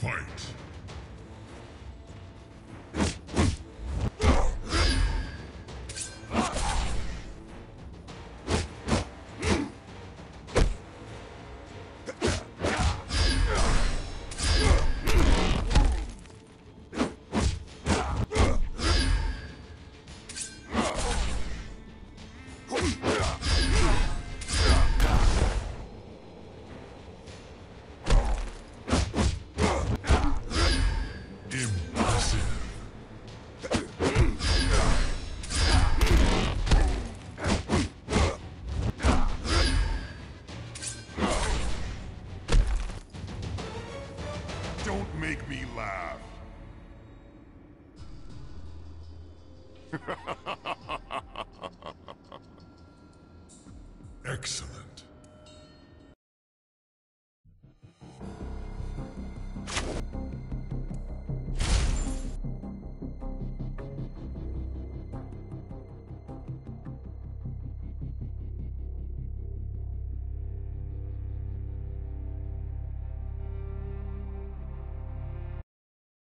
Fight. Don't make me laugh. Excellent.